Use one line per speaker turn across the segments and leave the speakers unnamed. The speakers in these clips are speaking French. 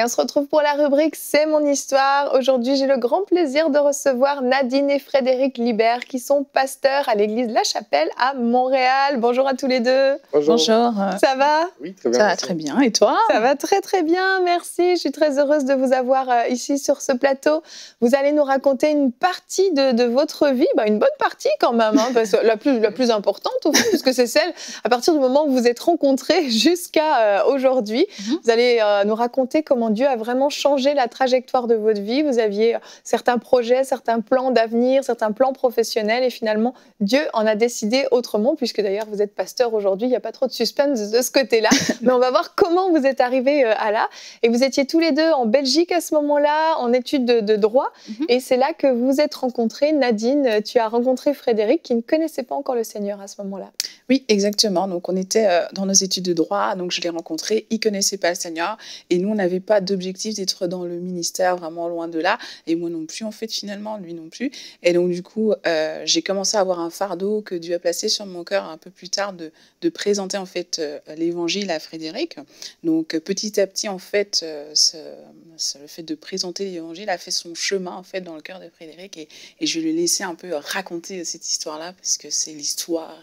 Et on se retrouve pour la rubrique C'est mon histoire. Aujourd'hui, j'ai le grand plaisir de recevoir Nadine et Frédéric Libert qui sont pasteurs à l'église La Chapelle à Montréal. Bonjour à tous les deux.
Bonjour.
Ça va?
Oui, très bien.
Ça va très bien. Et toi?
Ça va très très bien, merci. Je suis très heureuse de vous avoir euh, ici sur ce plateau. Vous allez nous raconter une partie de, votre vie, bah, une bonne partie quand même, hein, parce que la, plus, la plus importante au fond, puisque c'est celle à partir du moment où vous êtes rencontrés jusqu'à euh, aujourd'hui. Mhm. Vous allez euh, nous raconter comment Dieu a vraiment changé la trajectoire de votre vie. Vous aviez certains projets, certains plans d'avenir, certains plans professionnels, et finalement, Dieu en a décidé autrement, puisque d'ailleurs vous êtes pasteur aujourd'hui. Il n'y a pas trop de suspense de ce côté-là, mais on va voir comment vous êtes arrivé à là. Et vous étiez tous les deux en Belgique à ce moment-là, en études de, droit. Mhm. Et c'est là que vous vous êtes rencontrés. Nadine, tu as rencontré Frédéric qui ne connaissait pas encore le Seigneur à ce moment-là.
Oui, exactement. Donc on était euh, dans nos études de droit, donc je l'ai rencontré. Il connaissait pas le Seigneur et nous on n'avait pas d'objectif d'être dans le ministère vraiment loin de là. Et moi non plus en fait finalement, lui non plus. Et donc du coup euh, j'ai commencé à avoir un fardeau que Dieu a placé sur mon cœur un peu plus tard de, de présenter en fait euh, l'évangile à Frédéric. Donc petit à petit en fait le fait de présenter l'évangile a fait son chemin en fait dans le cœur de Frédéric et, et je lui ai laissé un peu raconter cette histoire-là parce que c'est l'histoire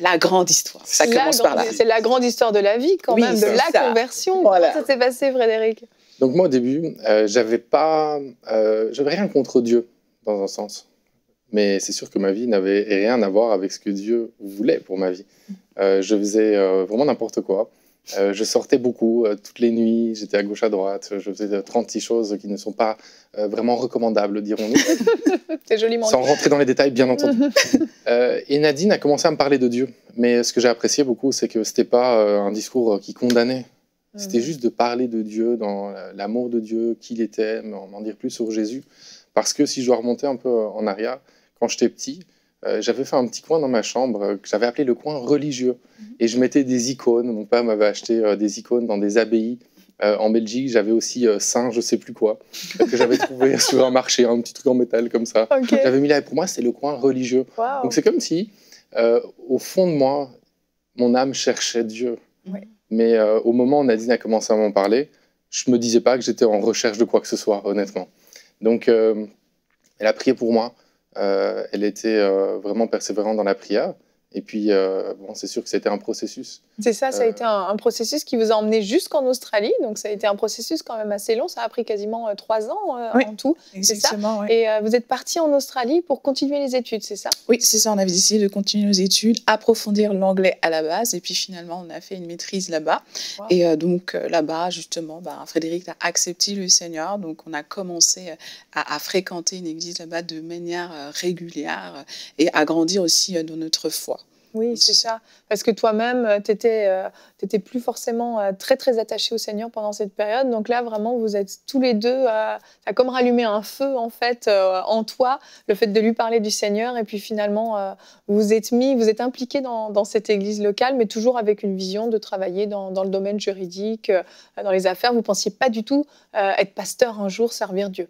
la grande histoire. Ça commence par là.
C'est la grande histoire de la vie quand même, de la conversion. Comment ça s'est passé, Frédéric?
Donc moi, au début, euh, j'avais pas, euh, j'avais rien contre Dieu dans un sens, mais c'est sûr que ma vie n'avait rien à voir avec ce que Dieu voulait pour ma vie. Euh, je faisais vraiment n'importe quoi. Euh, je sortais beaucoup, euh, toutes les nuits, j'étais à gauche à droite, je faisais 36 choses qui ne sont pas euh, vraiment recommandables, dirons-nous.
C'est joliment
Sans rentrer dans les détails, bien entendu. et Nadine a commencé à me parler de Dieu. Mais ce que j'ai apprécié beaucoup, c'est que ce n'était pas un discours qui condamnait. C'était juste de parler de Dieu, dans l'amour de Dieu, qui il était, m'en dire plus sur Jésus. Parce que si je dois remonter un peu en arrière, quand j'étais petit, euh, j'avais fait un petit coin dans ma chambre euh, que j'avais appelé le coin religieux. Mhm. Et je mettais des icônes. Mon père m'avait acheté euh, des icônes dans des abbayes. en Belgique, j'avais aussi Saint, je sais plus quoi, que j'avais trouvé sur un marché, un petit truc en métal comme ça. J'avais mis là, et pour moi, c'est le coin religieux. Donc c'est comme si, au fond de moi, mon âme cherchait Dieu. Mais au moment où Nadine a commencé à m'en parler, je me disais pas que j'étais en recherche de quoi que ce soit, honnêtement. Donc, elle a prié pour moi. Euh, elle était euh, vraiment persévérante dans la prière. Et puis, euh, bon, c'est sûr que c'était un processus.
C'est ça, ça a été un, processus qui vous a emmené jusqu'en Australie. Donc, ça a été un processus quand même assez long. Ça a pris quasiment trois ans en tout.
Exactement.
Ça Et vous êtes parti en Australie pour continuer les études, c'est ça?
Oui, c'est ça. On avait décidé de continuer nos études, approfondir l'anglais à la base. Et puis, finalement, on a fait une maîtrise là-bas. Et donc, là-bas, justement, bah, Frédéric a accepté le Seigneur. Donc, on a commencé à, à fréquenter une église là-bas de manière régulière et à grandir aussi dans notre foi.
Oui, c'est ça. Parce que toi-même, euh, tu n'étais euh, plus forcément euh, très, très attaché au Seigneur pendant cette période. Donc là, vraiment, vous êtes tous les deux, a comme rallumé un feu, en fait, en toi, le fait de lui parler du Seigneur. Et puis finalement, vous êtes mis, vous êtes impliqué dans, dans, cette église locale, mais toujours avec une vision de travailler dans, dans le domaine juridique, dans les affaires. Vous ne pensiez pas du tout être pasteur un jour, servir Dieu.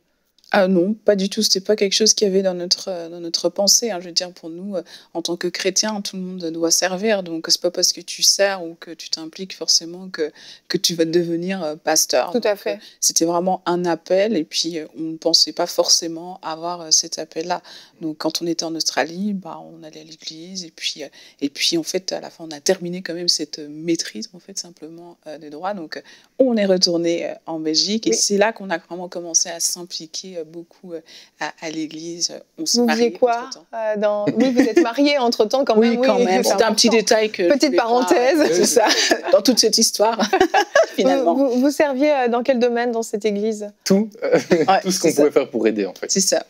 Ah non, pas du tout. C'était pas quelque chose qu'il y avait dans notre, euh, dans notre pensée. Hein. Je veux dire, pour nous, euh, en tant que chrétiens, tout le monde doit servir. Donc, c'est pas parce que tu sers ou que tu t'impliques forcément que, que tu vas devenir euh, pasteur.
Tout à fait.
C'était vraiment un appel et puis on ne pensait pas forcément avoir cet appel-là. Donc, quand on était en Australie, bah, on allait à l'église et puis, et puis, en fait, à la fin, on a terminé quand même cette maîtrise, en fait, simplement des droits. Donc, on est retourné en Belgique et c'est là qu'on a vraiment commencé à s'impliquer beaucoup euh, à, l'église.
On s'est mariés. quoi euh, dans... Oui, vous êtes mariés entre temps quand même.
Oui, quand même. C'est un petit détail que.
Petite parenthèse.
C'est ça, dans toute cette histoire, finalement.
Vous, serviez euh, dans quel domaine dans cette église?
Tout. tout ce qu'on pouvait faire pour aider, en fait.
C'est ça.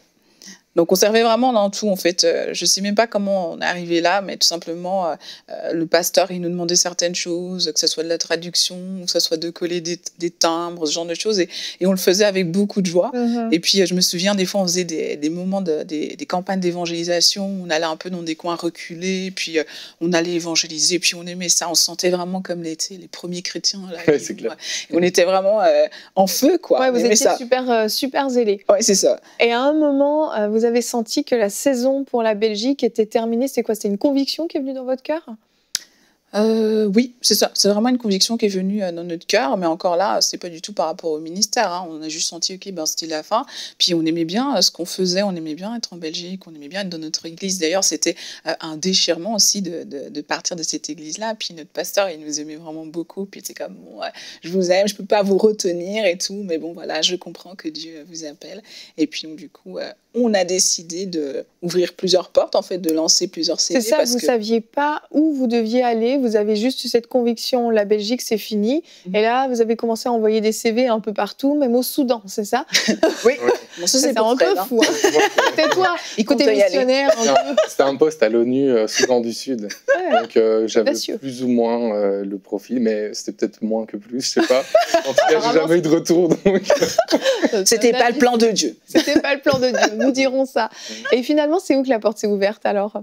Donc on servait vraiment dans tout en fait. Euh, je sais même pas comment on est arrivé là, mais tout simplement euh, euh, le pasteur il nous demandait certaines choses, que ce soit de la traduction, que ce soit de coller des, timbres, ce genre de choses, et, on le faisait avec beaucoup de joie. Mm-hmm. Et puis je me souviens des fois on faisait des, moments de, des, campagnes d'évangélisation, on allait un peu dans des coins reculés, puis on allait évangéliser, puis on aimait ça, on se sentait vraiment comme les, les premiers chrétiens là.
c'est clair.
on était vraiment en feu quoi.
Ouais, vous étiez super super zélés.
Ouais c'est ça.
Et à un moment vous vous avez senti que la saison pour la Belgique était terminée C'est quoi C'est une conviction qui est venue dans votre cœur?
Euh, oui, c'est ça. C'est vraiment une conviction qui est venue euh, dans notre cœur, mais encore là, c'est pas du tout par rapport au ministère. Hein. On a juste senti, ok, ben c'était la fin. Puis on aimait bien euh, ce qu'on faisait, on aimait bien être en Belgique, on aimait bien être dans notre église. D'ailleurs, c'était un déchirement aussi de, de, partir de cette église-là. Puis notre pasteur, il nous aimait vraiment beaucoup. Puis c'est comme, bon, je vous aime, je peux pas vous retenir et tout, mais bon, voilà, je comprends que Dieu vous appelle. Et puis du coup, on a décidé de ouvrir plusieurs portes, en fait, de lancer plusieurs CD.
C'est ça, vous ne saviez pas où vous deviez aller, vous avez juste eu cette conviction, la Belgique, c'est fini. Mhm. Et là, vous avez commencé à envoyer des CV un peu partout, même au Soudan, c'est ça?
Oui, c'est
un peu hein. fou. Hein. c'est toi, côté missionnaire.
C'était un poste à l'ONU, euh, Soudan du Sud. Donc euh, j'avais plus ou moins euh, le profil, mais c'était peut-être moins que plus, je sais pas. En tout cas, j'ai jamais eu de retour.
C'était pas le plan de Dieu.
C'était pas le plan de Dieu nous dirons ça. Et finalement, c'est où que la porte s'est ouverte alors?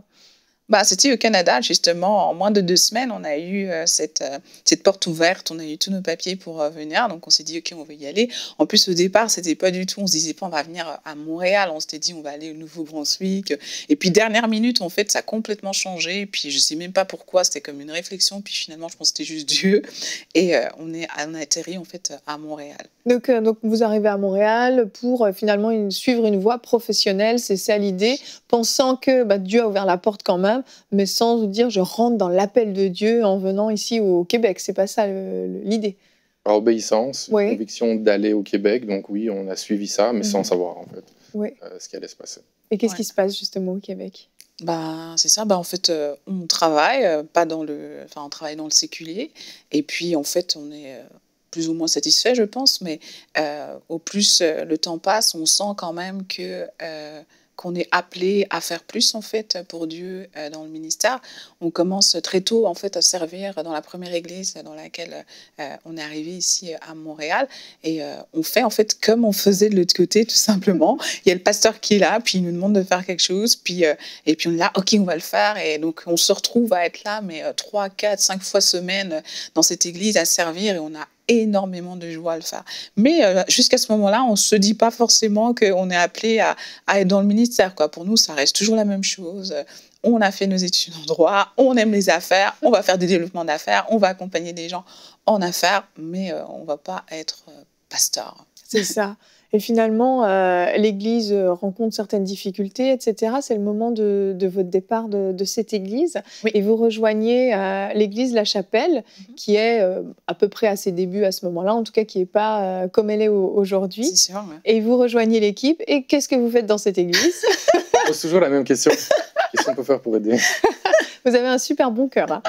Bah, C'était au Canada, justement. En moins de deux semaines, on a eu euh, cette, euh, cette porte ouverte. On a eu tous nos papiers pour euh, venir. Donc, on s'est dit, OK, on va y aller. En plus, au départ, c'était pas du tout. On se disait pas, on va venir à Montréal. On s'était dit, on va aller au Nouveau-Brunswick. Et puis, dernière minute, en fait, ça a complètement changé. Et puis, je sais même pas pourquoi. C'était comme une réflexion. Puis, finalement, je pense que c'était juste Dieu. Et on, est, a atterri, en fait, à Montréal.
Donc, donc vous arrivez à Montréal pour finalement suivre une voie professionnelle. C'est ça l'idée. Pensant que bah, Dieu a ouvert la porte quand même mais sans vous dire je rentre dans l'appel de Dieu en venant ici au Québec. C'est pas ça l'idée.
Obéissance, conviction d'aller au Québec. Donc oui, on a suivi ça, mais sans mhm. savoir en fait euh, ce qui allait se passer.
Et qu'est-ce qui se passe justement au Québec?
Bah, c'est ça. Bah, en fait, euh, on travaille, euh, pas dans le, enfin, on travaille dans le séculier. Et puis, en fait, on est plus ou moins satisfait, je pense. Mais au plus le temps passe, on sent quand même que qu'on est appelé à faire plus en fait pour Dieu euh, dans le ministère. On commence très tôt en fait à servir dans la première église dans laquelle euh, on est arrivé ici à Montréal et euh, on fait en fait comme on faisait de l'autre côté tout simplement. Il y a le pasteur qui est là, puis il nous demande de faire quelque chose, puis et puis on est là, ok on va le faire et donc on se retrouve à être là mais trois, quatre, cinq fois semaine dans cette église à servir et on a énormément de joie à le faire. Mais euh, jusqu'à ce moment-là, on ne se dit pas forcément qu'on est appelé à, être dans le ministère. Quoi. Pour nous, ça reste toujours la même chose. On a fait nos études en droit, on aime les affaires, on va faire des développements d'affaires, on va accompagner des gens en affaires, mais euh, on ne va pas être euh, pasteur.
C'est ça. Et finalement, euh, l'Église rencontre certaines difficultés, etc. C'est le moment de, votre départ de, cette Église. Et vous rejoignez euh, l'Église La Chapelle, mhm. qui est euh, à peu près à ses débuts à ce moment-là, en tout cas qui n'est pas comme elle est aujourd'hui.
C'est sûr.
Et vous rejoignez l'équipe. Et qu'est-ce que vous faites dans cette Église?
Je pose toujours la même question. Qu'est-ce qu'on peut faire pour aider?
Vous avez un super bon cœur. Hein.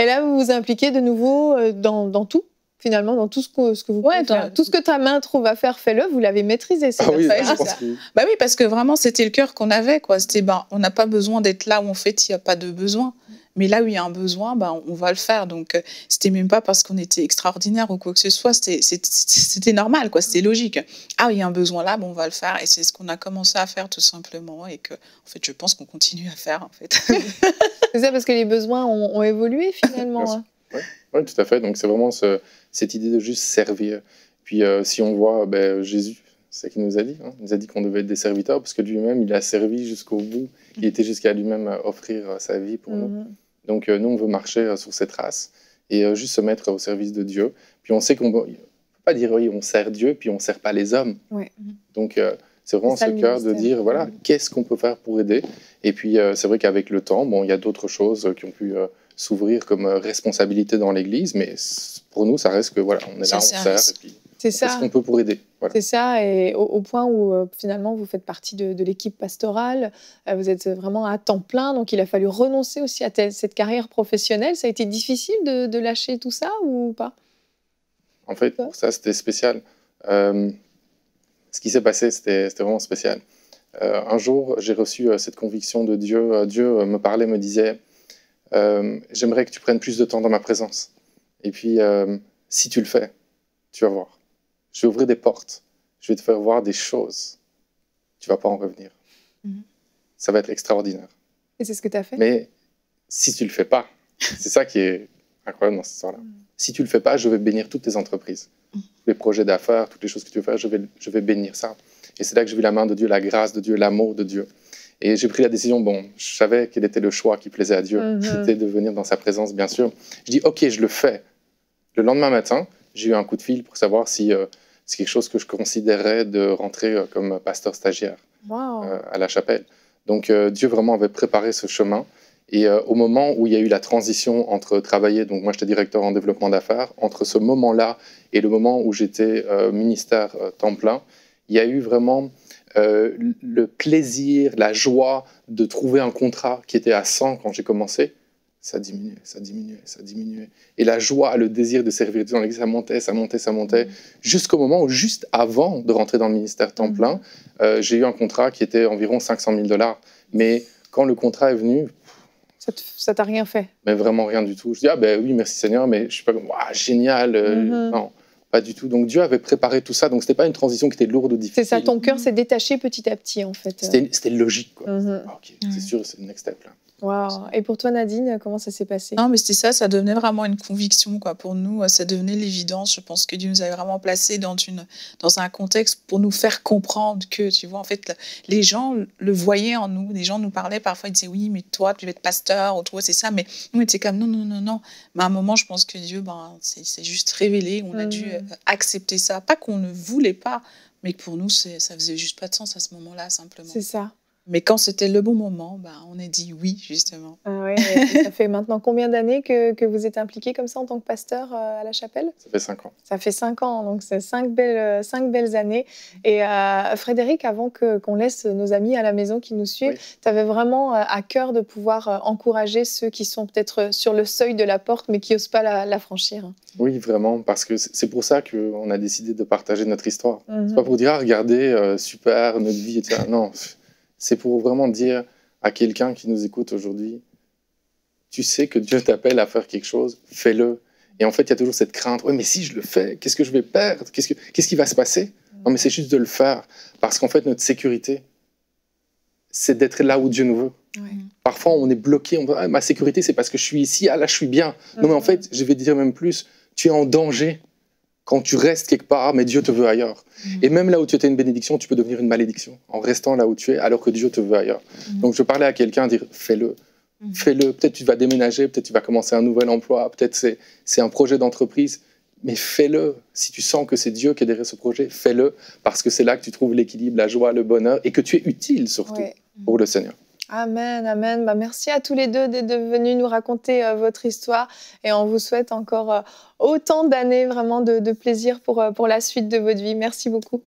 Et là, vous vous impliquez de nouveau dans, dans tout? Finalement, dans tout ce que, ce que vous ouais, Tout ce que ta main trouve à faire, fais-le. Vous l'avez maîtrisé.
Ah oui,
bah oui, parce que vraiment, c'était le cœur qu'on avait. Quoi. C'était, ben, on n'a pas besoin d'être là où en fait il n'y a pas de besoin. Mais là où il y a un besoin, ben, on va le faire. Donc, euh, c'était même pas parce qu'on était extraordinaire ou quoi que ce soit. C'était normal, quoi. C'était logique. Ah, il y a un besoin là, bon, on va le faire. Et c'est ce qu'on a commencé à faire tout simplement. Et que, en fait, je pense qu'on continue à faire, en fait.
c'est ça, parce que les besoins ont, évolué finalement. Hein.
Oui, tout à fait. Donc, c'est vraiment ce, cette idée de juste servir. Puis euh, si on voit ben, Jésus, c'est ce qu'il nous a dit. Hein. Il nous a dit qu'on devait être des serviteurs parce que lui-même, il a servi jusqu'au bout. Il était jusqu'à lui-même euh, offrir euh, sa vie pour nous. Mhm. Donc nous, on veut marcher sur cette race et juste se mettre au service de Dieu. Puis on sait qu'on ne peut pas dire oui, on sert Dieu, puis on ne sert pas les hommes. Donc c'est vraiment ce cœur de dire voilà, qu'est-ce qu'on peut faire pour aider? Et puis c'est vrai qu'avec le temps, bon, il y a d'autres choses qui ont pu s'ouvrir comme responsabilité dans l'Église, mais pour nous, ça reste que voilà, on est, là, on sert, et puis c'est ça. ce qu'on peut pour aider.
C'est ça, et au, point où euh, finalement vous faites partie de, l'équipe pastorale, euh, vous êtes vraiment à temps plein, donc il a fallu renoncer aussi à cette carrière professionnelle. Ça a été difficile de, lâcher tout ça ou pas?
En fait, pour ça, c'était spécial. Euh, ce qui s'est passé, c'était vraiment spécial. un jour, j'ai reçu cette conviction de Dieu. Dieu me parlait, me disait, j'aimerais que tu prennes plus de temps dans ma présence. Et puis, euh, si tu le fais, tu vas voir. Je vais ouvrir des portes. Je vais te faire voir des choses. Tu vas pas en revenir. Mhm. Ça va être extraordinaire.
Et c'est ce que tu as fait?
Mais si tu le fais pas, c'est ça qui est incroyable dans cette histoire-là. Mhm. Si tu le fais pas, je vais bénir toutes tes entreprises. Mhm. Les projets d'affaires, toutes les choses que tu veux faire, je vais, je vais bénir ça. Et c'est là que j'ai vu la main de Dieu, la grâce de Dieu, l'amour de Dieu. Et j'ai pris la décision, bon, je savais quel était le choix qui plaisait à Dieu,
Mhm.
c'était de venir dans sa présence, bien sûr. Je dis, ok, je le fais. Le lendemain matin, j'ai eu un coup de fil pour savoir si euh, c'est quelque chose que je considérais de rentrer euh, comme pasteur stagiaire
Wow.
euh, à la chapelle. Donc Dieu vraiment avait préparé ce chemin. Et au moment où il y a eu la transition entre travailler, donc moi j'étais directeur en développement d'affaires, entre ce moment-là et le moment où j'étais ministère temps plein, il y a eu vraiment euh, le plaisir, la joie de trouver un contrat qui était à 100 quand j'ai commencé. Ça diminuait, ça diminuait, ça diminuait. Et la joie, le désir de servir Dieu dans l'église, ça montait, ça montait, ça montait, jusqu'au moment où, juste avant de rentrer dans le ministère temps
Mhm.
plein, euh, j'ai eu un contrat qui était environ 500 000 dollars. Mais quand le contrat est venu,
Ça t'a rien fait?
mais vraiment rien du tout. Je dis, ah ben oui, merci Seigneur, mais je suis pas comme, génial. euh,
Mhm.
Non, pas du tout. Donc Dieu avait préparé tout ça. Donc c'était pas une transition qui était lourde ou difficile.
C'est ça, ton cœur s'est détaché petit à petit, en fait.
C'était logique, quoi.
Mhm.
Ah, ok, c'est sûr, c'est le next step, là.
Wow. Et pour toi, Nadine, comment ça s'est passé?
Non, mais c'était ça, ça devenait vraiment une conviction quoi. pour nous. Ça devenait l'évidence. Je pense que Dieu nous avait vraiment placés dans, une, dans un contexte pour nous faire comprendre que, tu vois, en fait, le- les gens le voyaient en nous. Les gens nous parlaient parfois, ils disaient oui, mais toi, tu vas être pasteur, ou toi, c'est ça. Mais nous, on était comme non, non, non, non. Mais à un moment, je pense que Dieu, ben, c'est juste révélé. On a dû
Mhm.
euh, accepter ça. Pas qu'on ne voulait pas, mais que pour nous, ça faisait juste pas de sens à ce moment-là, simplement.
C'est ça.
Mais quand c'était le bon moment, ben, on a dit oui, justement.
Ah ouais, ça fait maintenant combien d'années que, que vous êtes impliqué comme ça en tant que pasteur euh, à la chapelle?
Ça fait cinq ans.
Ça fait cinq ans, donc c'est cinq belles, euh, cinq belles années. Et euh, Frédéric, avant que- qu'on laisse nos amis à la maison qui nous suivent,
Oui.
tu avais vraiment à cœur de pouvoir encourager ceux qui sont peut-être sur le seuil de la porte, mais qui n'osent pas la, la franchir.
Oui, vraiment, parce que c'est pour ça qu'on a décidé de partager notre histoire.
Mhm.
C'est pas pour dire, ah, regardez, euh, super, notre vie, etc. Non, c'est pour vraiment dire à quelqu'un qui nous écoute aujourd'hui, tu sais que Dieu t'appelle à faire quelque chose, fais-le. Et en fait, il y a toujours cette crainte, ouais, mais si je le fais, qu'est-ce que je vais perdre? Qu'est-ce que- qu'est-ce qui va se passer? Non, mais c'est juste de le faire. Parce qu'en fait, notre sécurité, c'est d'être là où Dieu nous veut.
Ouais.
Parfois, on est bloqué. On dit, ah, ma sécurité, c'est parce que je suis ici. Ah, là, je suis bien. Non, mais en fait, je vais dire même plus. Tu es en danger quand tu restes quelque part, mais Dieu te veut ailleurs.
Mhm.
Et même là où tu étais une bénédiction, tu peux devenir une malédiction en restant là où tu es, alors que Dieu te veut ailleurs.
Mhm.
Donc, je parlais à quelqu'un, dire fais-le.
Mhm.
Fais-le. Peut-être tu vas déménager, peut-être tu vas commencer un nouvel emploi, peut-être c'est, c'est un projet d'entreprise. Mais fais-le. Si tu sens que c'est Dieu qui est derrière ce projet, fais-le. Parce que c'est là que tu trouves l'équilibre, la joie, le bonheur et que tu es utile surtout
Ouais.
pour le Seigneur.
Amen, amen. Bah, merci à tous les deux d'être venus nous raconter euh, votre histoire et on vous souhaite encore euh, autant d'années vraiment de, plaisir euh, pour la suite de votre vie. Merci beaucoup.